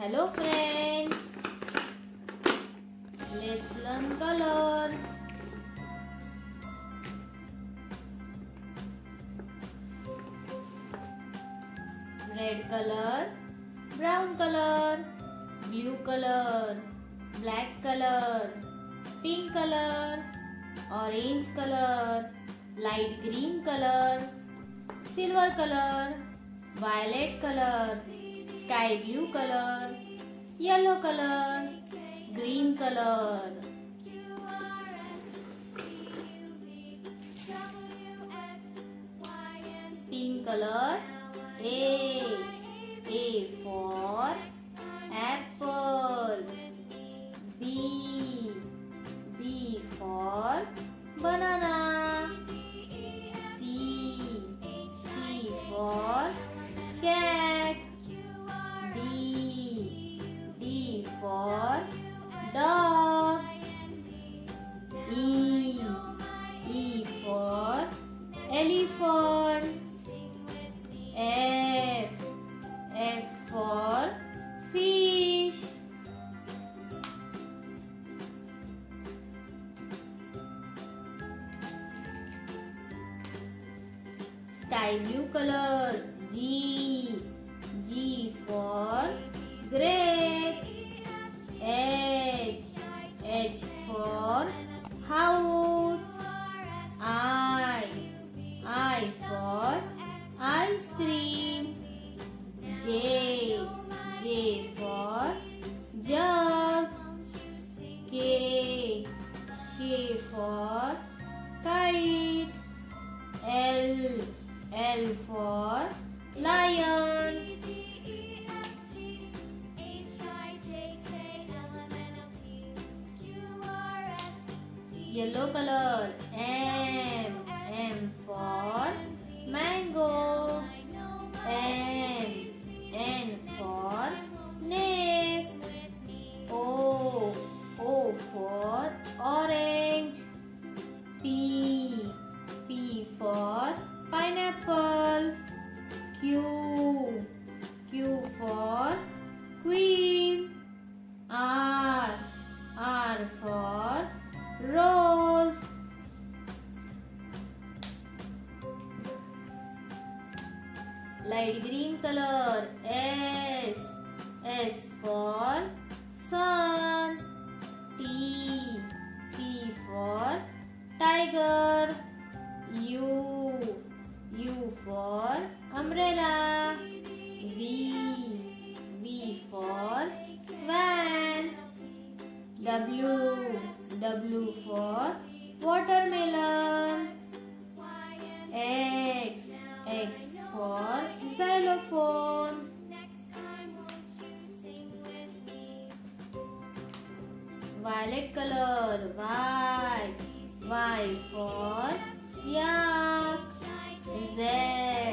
Hello friends. Let's learn colors. Red color, brown color, blue color, black color, pink color, orange color, light green color, silver color, violet color, sky blue color, yellow color, green color. Pink color A. A for apple. Sky blue color. G. G for grapes. H. H for house. I. I for L for lion. Yellow color. M. M for mango. N. Q. Q for queen. R. R for rose. Light green color. S. S for sun. T. T for tiger. U. U for umbrella. V. V for van. W. W for watermelon. X. X for xylophone. Violet color. Y. Y for yak. Zé.